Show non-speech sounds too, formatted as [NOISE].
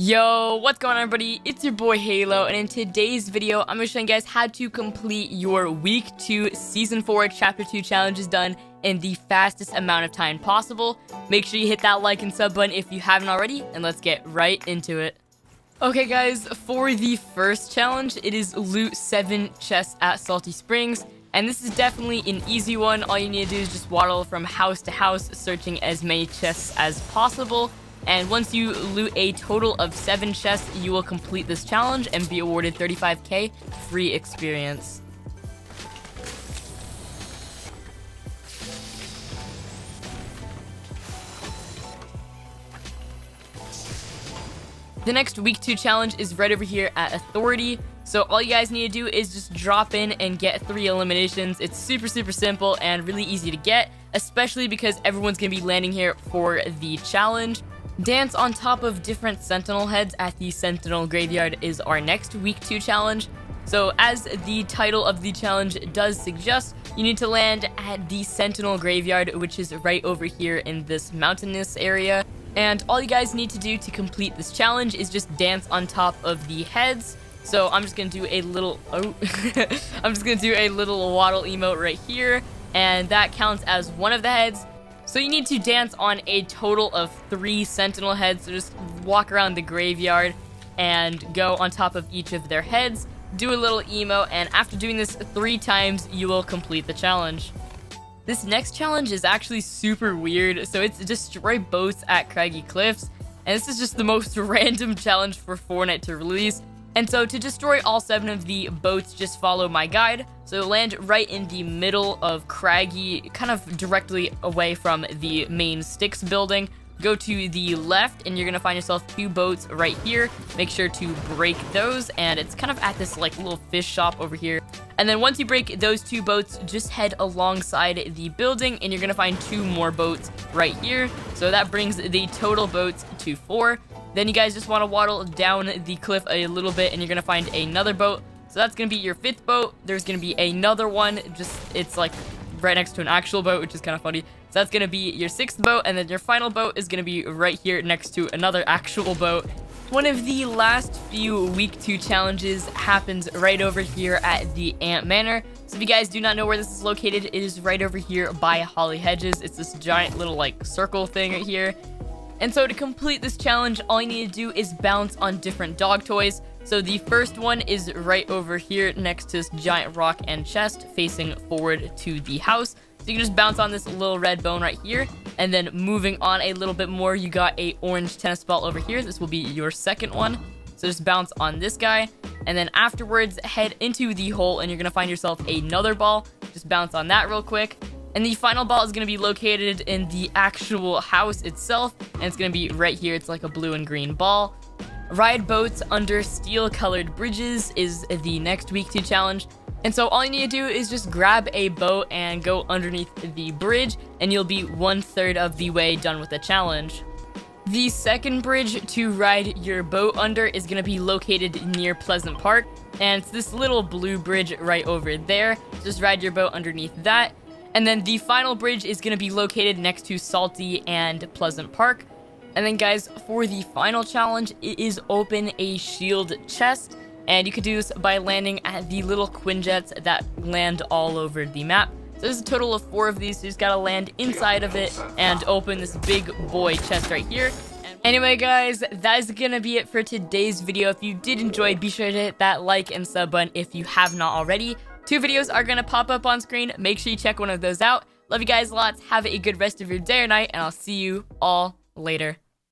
Yo, what's going on everybody? It's your boy Halo, and in today's video, I'm to show you guys how to complete your Week 2 Season 4 Chapter 2 challenges done in the fastest amount of time possible. Make sure you hit that like and sub button if you haven't already, and let's get right into it. Okay guys, for the first challenge, it is loot 7 chests at Salty Springs. And this is definitely an easy one. All you need to do is just waddle from house to house, searching as many chests as possible. And once you loot a total of 7 chests, you will complete this challenge and be awarded 35k free experience. The next week 2 challenge is right over here at Authority. So all you guys need to do is just drop in and get 3 eliminations. It's super super simple and really easy to get, especially because everyone's going to be landing here for the challenge. Dance on top of different Sentinel heads at the Sentinel Graveyard is our next week 2 challenge. So as the title of the challenge does suggest, you need to land at the Sentinel Graveyard, which is right over here in this mountainous area. And all you guys need to do to complete this challenge is just dance on top of the heads. So I'm just gonna do a little, oh, [LAUGHS] I'm just gonna do a little waddle emote right here. And that counts as one of the heads. So you need to dance on a total of three sentinel heads. So just walk around the graveyard and go on top of each of their heads. Do a little emo, and after doing this three times, you will complete the challenge. This next challenge is actually super weird, so it's destroy boats at Craggy Cliffs, and this is just the most [LAUGHS] random challenge for Fortnite to release. And so to destroy all seven of the boats, just follow my guide. So land right in the middle of Craggy, kind of directly away from the main Styx building. Go to the left and you're gonna find yourself two boats right here. Make sure to break those and it's kind of at this like little fish shop over here. And then once you break those two boats, just head alongside the building and you're gonna find two more boats right here. So that brings the total boats to four. Then you guys just wanna waddle down the cliff a little bit and you're gonna find another boat. So that's gonna be your fifth boat. There's gonna be another one, just it's like right next to an actual boat, which is kind of funny. So that's going to be your sixth boat, and then your final boat is going to be right here next to another actual boat. One of the last few week two challenges happens right over here at the Ant Manor. So if you guys do not know where this is located, it is right over here by Holly Hedges. It's this giant little like circle thing right here. And so to complete this challenge, all you need to do is bounce on different dog toys. So the first one is right over here next to this giant rock and chest facing forward to the house. So you can just bounce on this little red bone right here. And then moving on a little bit more, you got a orange tennis ball over here. This will be your second one. So just bounce on this guy. And then afterwards, head into the hole and you're going to find yourself another ball. Just bounce on that real quick. And the final ball is going to be located in the actual house itself. And it's going to be right here. It's like a blue and green ball. Ride boats under steel colored bridges is the next week two challenge. And so all you need to do is just grab a boat and go underneath the bridge and you'll be one third of the way done with the challenge. The second bridge to ride your boat under is going to be located near Pleasant Park. And it's this little blue bridge right over there. Just ride your boat underneath that. And then the final bridge is going to be located next to Salty and Pleasant Park. And then guys, for the final challenge, it is open a shield chest. And you could do this by landing at the little Quinjets that land all over the map. So there's a total of four of these, so you just gotta land inside of it and open this big boy chest right here. Anyway, guys, that is gonna be it for today's video. If you did enjoy, be sure to hit that like and sub button if you have not already. Two videos are gonna pop up on screen. Make sure you check one of those out. Love you guys lots. Have a good rest of your day or night, and I'll see you all later.